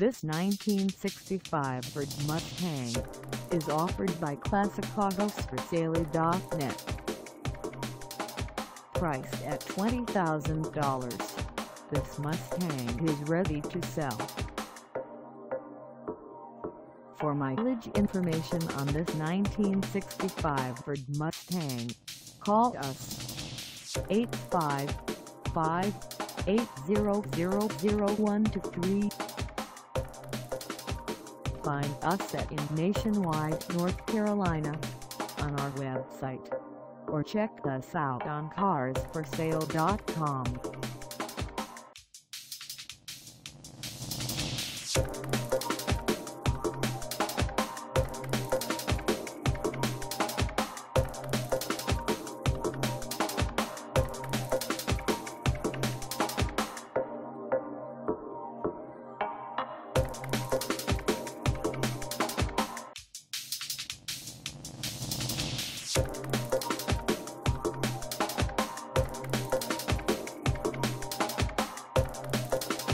This 1965 Ford Mustang is offered by Classic Autos for ClassicAutosForSale.net. Priced at $20,000, this Mustang is ready to sell. For mileage information on this 1965 Ford Mustang, call us 855-800-0123. Find us at in Nationwide, North Carolina on our website or check us out on carsforsale.com.